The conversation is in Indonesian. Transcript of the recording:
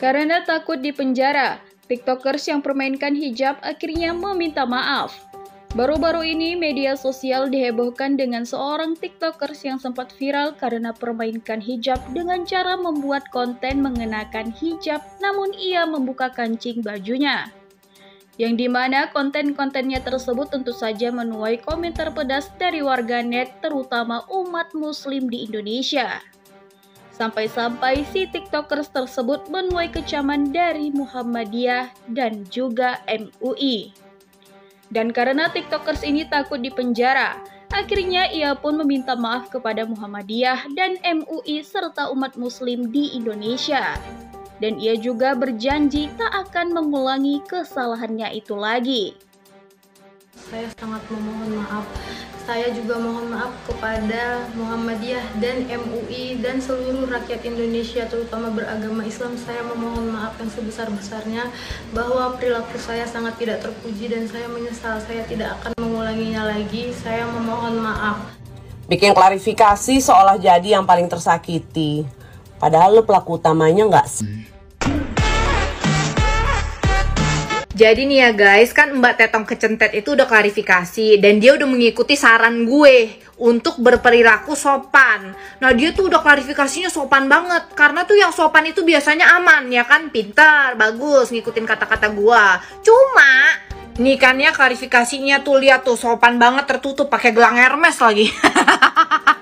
Karena takut dipenjara, TikTokers yang permainkan hijab akhirnya meminta maaf. Baru-baru ini media sosial dihebohkan dengan seorang TikTokers yang sempat viral karena permainkan hijab dengan cara membuat konten mengenakan hijab namun ia membuka kancing bajunya. Yang di mana konten-kontennya tersebut tentu saja menuai komentar pedas dari warganet terutama umat muslim di Indonesia. Sampai-sampai si tiktokers tersebut menuai kecaman dari Muhammadiyah dan juga MUI. Dan karena TikTokers ini takut dipenjara, akhirnya ia pun meminta maaf kepada Muhammadiyah dan MUI serta umat muslim di Indonesia. Dan ia juga berjanji tak akan mengulangi kesalahannya itu lagi. Saya sangat memohon maaf. Saya juga mohon maaf kepada Muhammadiyah dan MUI dan seluruh rakyat Indonesia terutama beragama Islam. Saya memohon maaf yang sebesar-besarnya bahwa perilaku saya sangat tidak terpuji dan saya menyesal. Saya tidak akan mengulanginya lagi. Saya memohon maaf. Bikin klarifikasi seolah jadi yang paling tersakiti. Padahal lu pelaku utamanya nggak sih Jadi nih ya guys, kan Mbak Tetong kecentet itu udah klarifikasi dan dia udah mengikuti saran gue untuk berperilaku sopan. Nah dia tuh udah klarifikasinya sopan banget karena tuh yang sopan itu biasanya aman ya kan, pintar, bagus ngikutin kata-kata gue. Cuma nih kan ya klarifikasinya tuh lihat tuh sopan banget tertutup pakai gelang Hermes lagi.